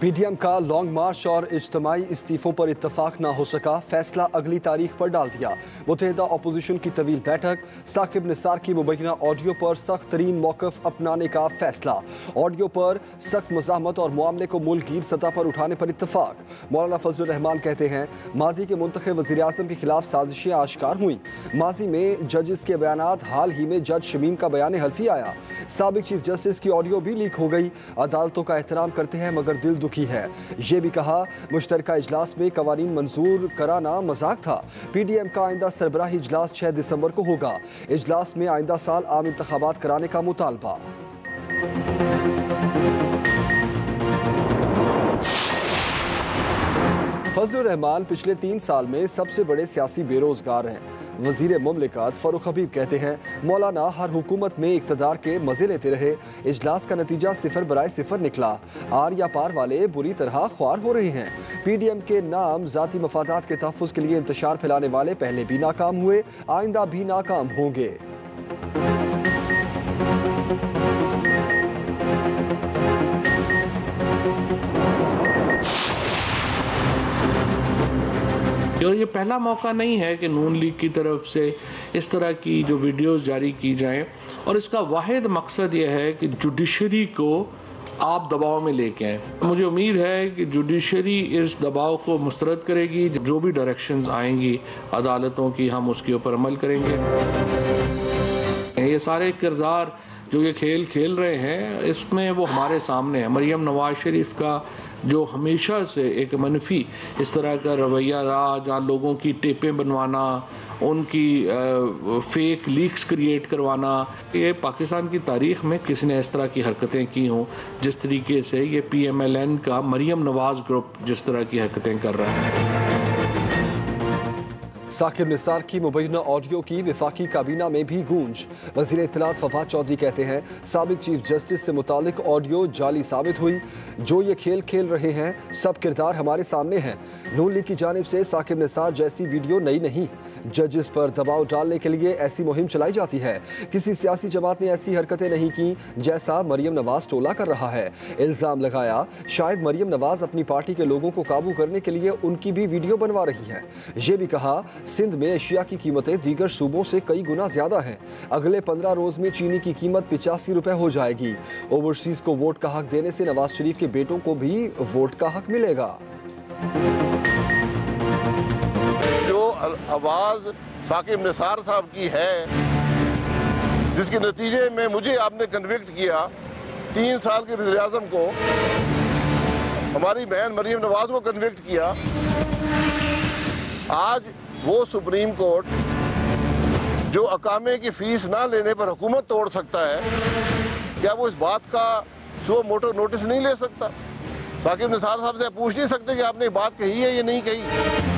PDM का long मार्च और इज्तमाही इस्तीफों पर इतफाक ना हो सका, फैसला अगली तारीख पर डाल दिया। मुतहदा अपोजिशन की तवील बैठक, साकिब निसार की मुबैना ऑडियो पर सख्त तरीन मौकफ अपनाने का फैसला। ऑडियो पर सख्त मजामत और मामले को मुल्कीर सतह पर उठाने पर इतफाक मौलाना फजल रहमान कहते हैं, माजी के मुंतब वजी अजम के खिलाफ साजिशें आश्कार हुई। माजी में जजिस के बयान हाल ही में जज शमीम का बयान हल्फी आया। सबक चीफ जस्टिस की ऑडियो भी लीक हो गई। अदालतों का एहतराम करते हैं, मगर दिल दुखी है। ये भी कहा मुश्तर इजलास में कवानीन मंजूर कराना मज़ाक था। पी डी एम का आइंदा सरबराही इजलास छः दिसंबर को होगा। इजलास में आइंदा साल आम इंतबात कराने का मुतालबा। फजल रहमान पिछले तीन साल में सबसे बड़े सियासी बेरोजगार हैं। वज़ीर ममलिकात फ़ारूक हबीब कहते हैं, मौलाना हर हुकूमत में इकतदार के मज़े लेते रहे, इजलास का नतीजा सिफर बरए सिफर निकला। आर या पार वाले बुरी तरह ख्वार हो रहे हैं। पी डी एम के नाम जी मफादात के तहफ़ के लिए इंतज़ार फैलाने वाले पहले भी नाकाम हुए, आइंदा भी नाकाम होंगे। और ये पहला मौका नहीं है कि नून लीग की तरफ़ से इस तरह की जो वीडियोस जारी की जाएँ। और इसका वाद मकसद ये है कि जुडिशरी को आप दबाव में लेके आए। मुझे उम्मीद है कि जुडिशरी इस दबाव को मुस्तरद करेगी, जो भी डायरेक्शंस आएँगी, अदालतों की हम उसके ऊपर अमल करेंगे। ये सारे किरदार जो ये खेल खेल रहे हैं, इसमें वो हमारे सामने है। मरियम नवाज़ शरीफ का जो हमेशा से एक मनफी, इस तरह का रवैया रहा, जहाँ लोगों की टेपें बनवाना, उनकी फेक लीक्स क्रिएट करवाना, ये पाकिस्तान की तारीख में किसी ने इस तरह की हरकतें की हों, जिस तरीके से ये पी एम एल एन का मरियम नवाज़ ग्रुप जिस तरह की हरकतें कर रहा है। साकिब निसार की मुबैना ऑडियो की विफाकी काबीना में भी गूंज। वज़ीर इतलात फवाद चौधरी कहते हैं, सबक चीफ जस्टिस से मुतालिक ऑडियो जाली साबित हुई। जो ये खेल खेल रहे हैं, सब किरदार हमारे सामने हैं। नून लीग की जानब से साकिब निसार जैसी वीडियो नई नहीं। जजिस पर दबाव डालने के लिए ऐसी मुहिम चलाई जाती है। किसी सियासी जमात ने ऐसी हरकतें नहीं की, जैसा मरियम नवाज़ टोला कर रहा है। इल्ज़ाम लगाया, शायद मरियम नवाज़ अपनी पार्टी के लोगों को काबू करने के लिए उनकी भी वीडियो बनवा रही है। ये भी कहा सिंध में एशिया की कीमतें दीगर सूबों से कई गुना ज़्यादा हैं। अगले पंद्रह रोज में चीनी की कीमत पिचासी रुपए हो जाएगी। ओवरसीज को वोट का हक देने से नवाज़ शरीफ के बेटों को भी वोट का हक मिलेगा। जो आवाज़ साकिब निसार साहब की है, जिसके नतीजे में मुझे आपने कन्विक्ट किया, तीन साल के वजी अजम को, हमारी बहन मरीम नवाज़ को कन्विक्ट किया, आज वो सुप्रीम कोर्ट जो अकामे की फ़ीस ना लेने पर हुकूमत तोड़ सकता है, क्या वो इस बात का सो मोटो नोटिस नहीं ले सकता? साकिब निसार साहब से पूछ नहीं सकते कि आपने बात कही है या नहीं कही।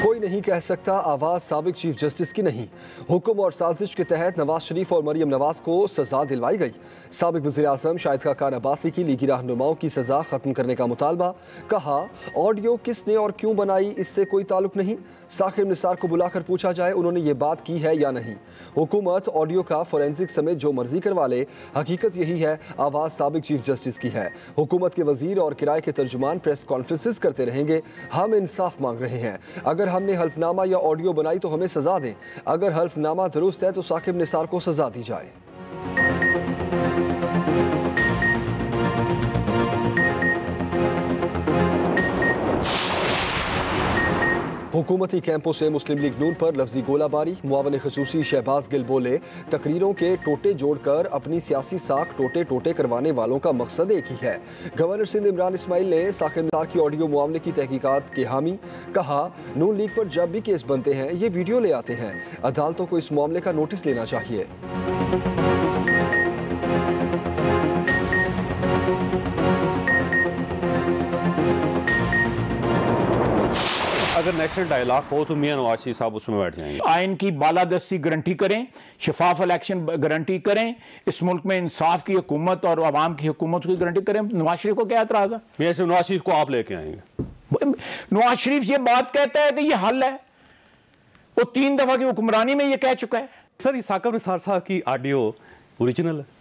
कोई नहीं कह सकता आवाज़ सबक चीफ जस्टिस की नहीं। हुक्म और साजिश के तहत नवाज़ शरीफ और मरियम नवाज़ को सजा दिलवाई गई। सबक वजी अजम शाहिद खान अब्बासी की लीगी रहनुमाओं की सजा खत्म करने का मुतालबा, कहा, ऑडियो किसने और क्यों बनाई, इससे कोई ताल्लुक नहीं। साकिब निसार को बुलाकर पूछा जाए, उन्होंने ये बात की है या नहीं। हुकूमत ऑडियो का फोरेंसिक समेत जो मर्ज़ी करवा ले, हकीकत यही है, आवाज़ सबक चीफ जस्टिस की है। हुकूमत के वज़ीर और किराए के तर्जुमान प्रेस कॉन्फ्रेंसिस करते रहेंगे। हम इंसाफ मांग रहे हैं। अगर हमने हल्फनामा या ऑडियो बनाई तो हमें सजा दें। अगर हल्फनामा दुरुस्त है तो साकिब निसार को सजा दी जाए। हुकूमती कैंपों से मुस्लिम लीग नून पर लफ्जी गोलाबारी, मुआवन खसूसी शहबाज गिल बोले, तकरीरों के टोटे जोड़कर अपनी सियासी साख टोटे टोटे करवाने वालों का मकसद एक ही है। गवर्नर सिंध इमरान इसमाइल ने निसार की ऑडियो मामले की तहकीकत के हामी कहा, नून लीग पर जब भी केस बनते हैं, ये वीडियो ले आते हैं। अदालतों को इस मामले का नोटिस लेना चाहिए। अगर नेशनल डायलॉग हो तो मियाँ नवाज़ साहब उसमें बैठ जाएँगे। आइन की बालादस्ती गारंटी करें शफाफ इलेक्शन गारंटी करें इस मुल्क में इंसाफ की हुकूमत और आवाम की हुकूमत की गारंटी करें। नवाज़ शरीफ को क्या एतराज़ है? मियाँ से नवाज़ शरीफ को आप लेके आएँगे। नवाज़ शरीफ ये बात कहता है कि ये हल है। वो तीन दफ़ा की हुक्मरानी में ये कह चुका है। सर ये साकब निसार साहब की ऑडियो ओरिजिनल है।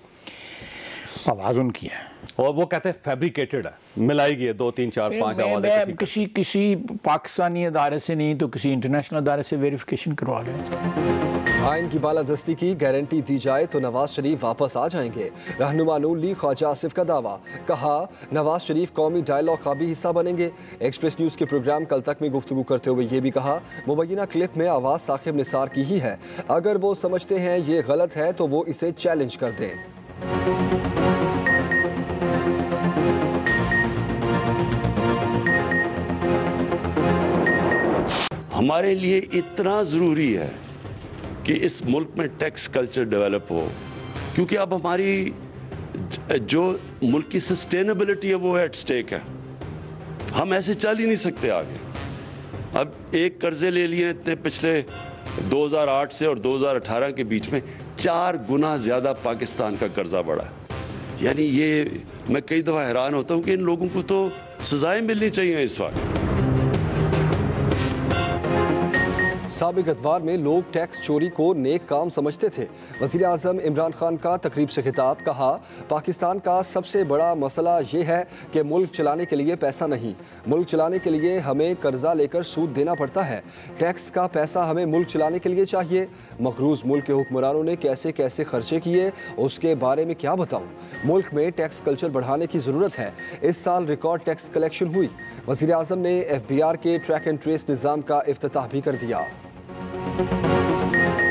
आवाज़ उनकी है। और वो कहते हैं फैब्रिकेटेड है। मिलाई गई है दो तीन चार पाँच आवाज़ें किसी किसी पाकिस्तानी अदारे से नहीं तो किसी इंटरनेशनल अदारे से वेरिफिकेशन करवा लें। आइन की बालादस्ती की गारंटी दी जाए तो नवाज़ शरीफ वापस आ जाएँगे। रहनुमा नून लीग ख्वाजा आसिफ का दावा। कहा नवाज़ शरीफ कौमी डायलॉग का भी हिस्सा बनेंगे। एक्सप्रेस न्यूज़ के प्रोग्राम कल तक में गुफ्तु करते हुए ये भी कहा मुबैना क्लिप में आवाज़ साकिब निसार की ही है। अगर वो समझते हैं ये गलत है तो वो इसे चैलेंज कर दें। हमारे लिए इतना ज़रूरी है कि इस मुल्क में टैक्स कल्चर डेवलप हो। क्योंकि अब हमारी जो मुल्क की सस्टेनेबिलिटी है, वो एट स्टेक है। हम ऐसे चल ही नहीं सकते आगे। अब एक कर्जे ले लिए इतने पिछले 2008 से और 2018 के बीच में चार गुना ज़्यादा पाकिस्तान का कर्जा बढ़ा। है यानी ये, मैं कई दफ़ा हैरान होता हूँ कि इन लोगों को तो सजाएँ मिलनी चाहिए इस वक्त सबक अखबार में लोग टैक्स चोरी को नेक काम समझते थे। वज़ीर अजम इमरान खान का तकरीब से खिताब, कहा, पाकिस्तान का सबसे बड़ा मसला ये है कि मुल्क चलाने के लिए पैसा नहीं। मुल्क चलाने के लिए हमें कर्जा लेकर सूद देना पड़ता है। टैक्स का पैसा हमें मुल्क चलाने के लिए चाहिए। मकरूज मुल्क के हुक्मरानों ने कैसे कैसे खर्चे किए, उसके बारे में क्या बताऊँ? मुल्क में टैक्स कल्चर बढ़ाने की ज़रूरत है। इस साल रिकॉर्ड टैक्स कलेक्शन हुई। वज़ीर अजम ने एफ़ बी आर के ट्रैक एंड ट्रेस निज़ाम का अफ्ताह भी कर दिया। Música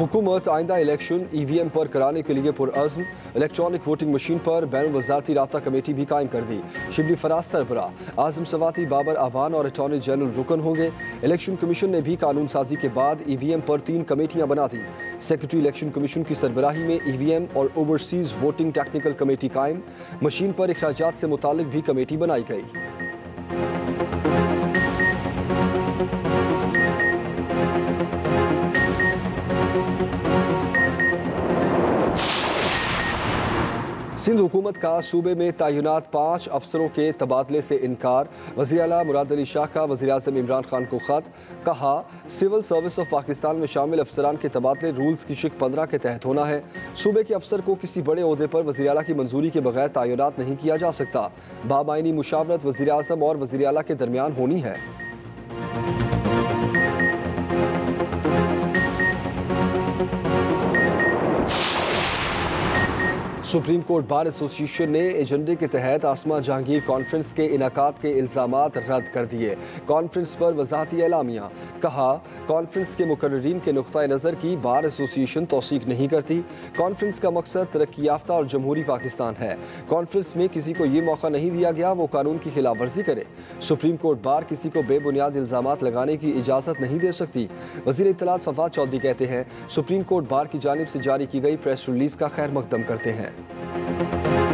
हुकूमत आइंदा इलेक्शन ई वी एम पर कराने के लिए पुरज़म इलेक्ट्रॉनिक वोटिंग मशीन पर बैन वजारती रबता कमेटी भी कायम कर दी। शिबली फराज सरबरा आज़म सवाती बाबर आवान और अटॉर्नी जनरल रुकन होंगे। इलेक्शन कमीशन ने भी कानून साजी के बाद ई वी एम पर तीन कमेटियाँ बना दी। सेक्रेटरी इलेक्शन कमीशन की सरबराही में ई वी एम और ओवरसीज वोटिंग टेक्निकल कमेटी कायम। मशीन पर अखराज से मुतल भी कमेटी बनाई गई। सिंध हुकूमत का सूबे में तैनात पाँच अफसरों के तबादले से इनकार। वजी अला मुराद अली शाह का वजी अजम इमरान खान को खत। कहा, सिविल सर्विस ऑफ़ पाकिस्तान में शामिल अफसरान के तबादले रूल्स की शिक पंद्रह के तहत होना है। सूबे के अफसर को किसी बड़े अहदे पर वजी अला की मंजूरी के बगैर तैनात नहीं किया जा सकता। बाबाइनी मुशावरत वजी अजम और वजी अला के दरमियान होनी है। सुप्रीम कोर्ट बार एसोसिएशन ने एजेंडे के तहत आसमा जहांगीर कॉन्फ्रेंस के इनका के इल्ज़ाम रद्द कर दिए। कॉन्फ्रेंस पर वजाहती एलामिया कहा, कॉन्फ्रेंस के मुकर्रीन के नुक़ नज़र की बार एसोसिएशन तोसीक नहीं करती। कॉन्फ्रेंस का मकसद तरक्की याफ्ता और जमहूरी पाकिस्तान है। कॉन्फ्रेंस में किसी को ये मौका नहीं दिया गया, वो कानून की खिलाफ वर्जी करे। सुप्रीम कोर्ट बार किसी को बेबुनियाद इल्ज़ाम लगाने की इजाज़त नहीं दे सकती। वज़ीर इतलात फवाद चौधरी कहते हैं, सुप्रीम कोर्ट बार की जानब से जारी की गई प्रेस रिलीज़ का खैर मकदम करते हैं। thank you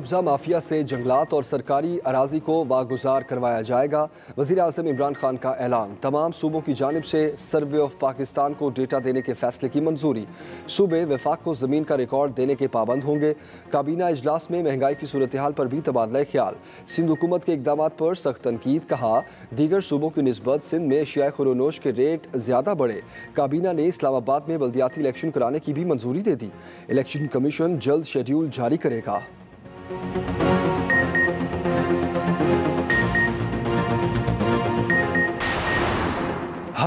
कब्जा माफिया से जंगलात और सरकारी अराजी को वागुजार करवाया जाएगा। वज़ीर अजम इमरान खान का ऐलान। तमाम सूबों की जानब से सर्वे ऑफ़ पाकिस्तान को डेटा देने के फैसले की मंजूरी। सूबे विफाक को ज़मीन का रिकॉर्ड देने के पाबंद होंगे। काबीना इजलास में महँगाई की सूरत हाल पर भी तबादला ख्याल। सिंध हुकूमत के इकदाम पर सख्त तनकीद, कहा, दीगर सूबों की नस्बत सिंध में शिया खुरोनोश के रेट ज़्यादा बढ़े। काबीना ने इस्लामाबाद में बल्दियाती इलेक्शन कराने की भी मंजूरी दे दी। इलेक्शन कमीशन जल्द शेड्यूल जारी करेगा। Thank you.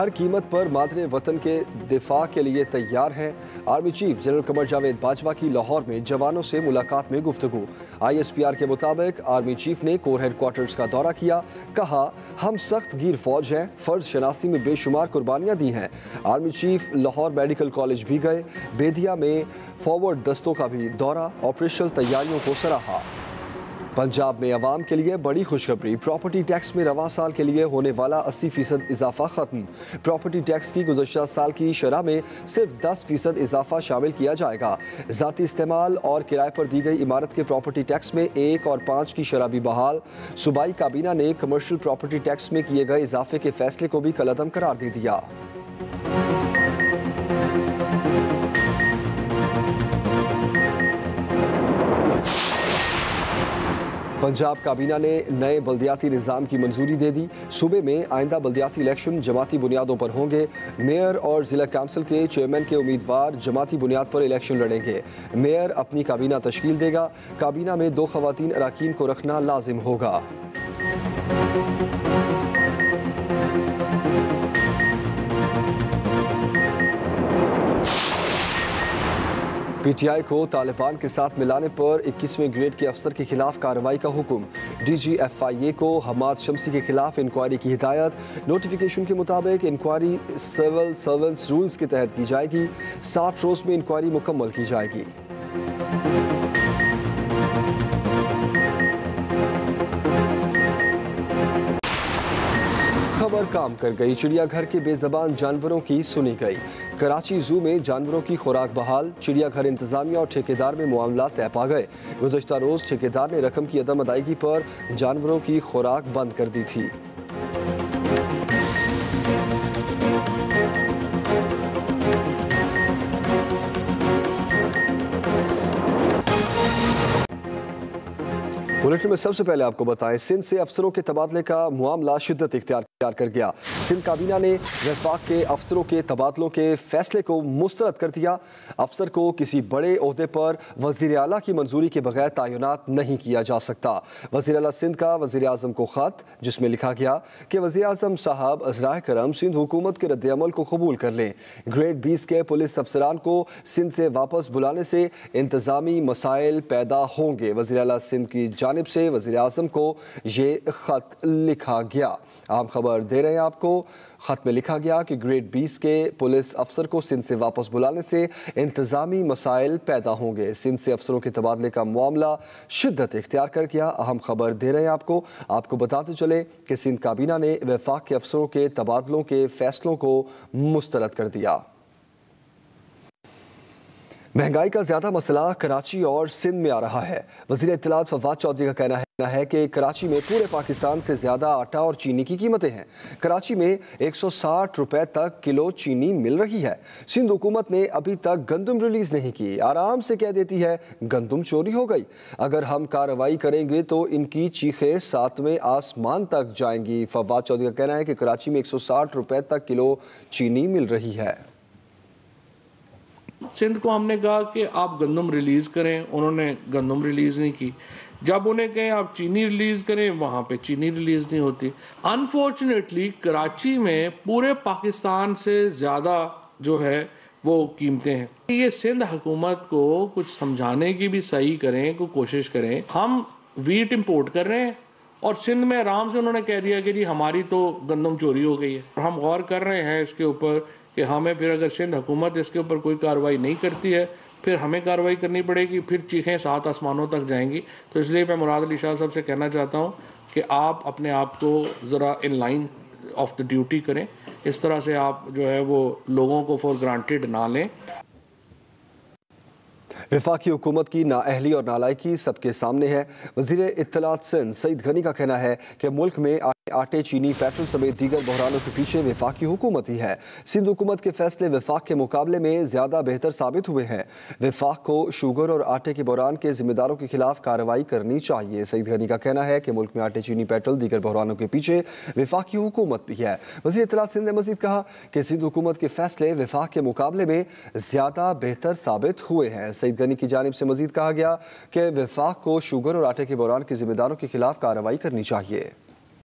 हर कीमत पर मादरे वतन के दिफा के लिए तैयार हैं। Army chief general Qamar Javed Bajwa की लाहौर में जवानों से मुलाकात में गुफ्तु आई एस पी आर के मुताबिक आर्मी चीफ ने कोर हेडक्वार्टर्स का दौरा किया। कहा, हम सख्त गिर फौज हैं, फ़र्ज़ शनासी में बेशुमार कुर्बानियाँ दी हैं। Army chief Lahore medical college भी गए। बेदिया में फॉरवर्ड दस्तों का भी दौरा। ऑपरेशनल तैयारियों को सराहा। पंजाब में आवाम के लिए बड़ी खुशखबरी। प्रॉपर्टी टैक्स में रवा साल के लिए होने वाला 80 फ़ीसद इजाफा खत्म। प्रॉपर्टी टैक्स की गुजशत साल की शरह में सिर्फ़ 10 फ़ीसद इजाफा शामिल किया जाएगा। ज़ाती इस्तेमाल और किराए पर दी गई इमारत के प्रॉपर्टी टैक्स में एक और पाँच की शरह भी बहाल। सूबाई काबीना ने कमर्शल प्रॉपर्टी टैक्स में किए गए इजाफे के फैसले को भी कलदम करार दे दिया। पंजाब काबीना ने नए बल्दियाती निज़ाम की मंजूरी दे दी। सूबे में आइंदा बल्दियाती इलेक्शन जमाती बुनियादों पर होंगे। मेयर और ज़िला काउंसिल के चेयरमैन के उम्मीदवार जमाती बुनियाद पर इलेक्शन लड़ेंगे। मेयर अपनी काबीना तश्कील देगा। काबीना में दो खवतिन अरकान को रखना लाजिम होगा। पीटीआई को तालिबान के साथ मिलाने पर 21वें ग्रेड के अफसर के खिलाफ कार्रवाई का हुक्म। डीजीएफआईए को हमाद शमसी के खिलाफ इंक्वायरी की हिदायत। नोटिफिकेशन के मुताबिक इंक्वायरी सिविल सर्वेंट्स रूल्स के तहत की जाएगी। साठ रोज में इंक्वायरी मुकम्मल की जाएगी। खबर काम कर गई। चिड़ियाघर के बेजबान जानवरों की सुनी गई। कराची जू में जानवरों की खुराक बहाल, चिड़ियाघर इंतजामिया और ठेकेदार में मामला तय पा गए। गुजशत रोज ठेकेदार ने रकम की अदम अदायगी पर जानवरों की खुराक बंद कर दी थी। बुलेटिन में सबसे पहले आपको बताएँ, सिंध से अफसरों के तबादले का मामला शिद्दत इख्तियार कर गया। सिंध काबीना ने वफाक के अफसरों के तबादलों के फैसले को मुस्तरद कर दिया। अफसर को किसी बड़े अहदे पर वज़ीर अला की मंजूरी के बगैर तयनत नहीं किया जा सकता। वजी अला सिंध का वज़ीर अजम को ख़त, जिसमें लिखा गया कि वजी अजम साहब अजरा करम सिंध हुकूमत के रद्दमल को कबूल कर लें। ग्रेड बीस के पुलिस अफसरान को सिंध से वापस बुलाने से इंतजामी मसाइल पैदा होंगे। वजी अला सिंध की जानब से वजी अजम को ये ख़त लिखा गया। आम खबर दे रहे हैं आपको, ख़त में लिखा गया कि ग्रेड बीस के पुलिस अफसर को सिंध से वापस बुलाने से इंतज़ामी मसाइल पैदा होंगे। सिंध से अफसरों के तबादले का मामला शिद्दत इख्तियार कर गया। अहम खबर दे रहे हैं आपको। आपको बताते चले कि सिंध काबीना ने वफाक के अफसरों के तबादलों के फैसलों को मुस्तरद कर दिया। महँगाई का ज़्यादा मसला कराची और सिंध में आ रहा है। वज़ीर इतलात फवाद चौधरी का कहना है है कि कराची में पूरे पाकिस्तान से ज़्यादा आटा और चीनी की कीमतें हैं। कराची में 160 रुपए तक किलो चीनी मिल रही है। सिंध हुकूमत ने अभी तक गंदम रिलीज़ नहीं की। आराम से कह देती है, गंदम चोरी हो गई। अगर हम कार्रवाई करेंगे तो इनकी चीखें सातवें आसमान तक जाएँगी। फवाद चौधरी का कहना है कि कराची में एक रुपए तक किलो चीनी मिल रही है। सिंध को हमने कहा कि आप गंदम रिलीज़ करें, उन्होंने गंदम रिलीज़ नहीं की। जब उन्हें कहें आप चीनी रिलीज़ करें, वहाँ पे चीनी रिलीज़ नहीं होती। अनफॉर्चुनेटली कराची में पूरे पाकिस्तान से ज़्यादा जो है, वो कीमतें हैं। ये सिंध हुकूमत को कुछ समझाने की भी सही करें को कोशिश करें। हम वीट इंपोर्ट कर रहे हैं और सिंध में आराम से उन्होंने कह दिया कि जी, हमारी तो गंदम चोरी हो गई है। हम गौर कर रहे हैं इसके ऊपर कि हमें फिर अगर सिंध हुकूमत इसके ऊपर कोई कार्रवाई नहीं करती है, फिर हमें कार्रवाई करनी पड़ेगी, फिर चीखें सात आसमानों तक जाएँगी। तो इसलिए मैं मुराद अली शाह साहब से कहना चाहता हूँ कि आप अपने आप को ज़रा in line of the duty करें। इस तरह से आप जो है वो लोगों को फॉर ग्रांटेड ना लें। विफाकी हुकूमत की नाअहली और नालायकी सबके सामने है। वज़ीर इतलात सिंध सईद गनी का कहना है कि मुल्क में आटे, चीनी, पेट्रोल समेत दीगर बहरानों के पीछे विफाकी हुकूमत ही है। सिंध हुकूमत के फैसले विफाक के मुकाबले में ज़्यादा बेहतर साबित हुए हैं। विफाक को शुगर और आटे के बहरान के जिम्मेदारों के खिलाफ कार्रवाई करनी चाहिए। सईद गनी का कहना है कि मुल्क में आटे, चीनी, पेट्रोल दीगर बहरानों के पीछे विफाकी हुकूमत भी है। वजी इतलात सिंध ने मजीद कहा कि सिंध हुकूमत के फैसले विफाक के मुकाबले में ज़्यादा बेहतर साबित हुए हैं। सईद गनी की जानब से मजीद कहा गया कि विफाक को शुगर और आटे के बौरान के जिम्मेदारों के खिलाफ कार्रवाई करनी चाहिए।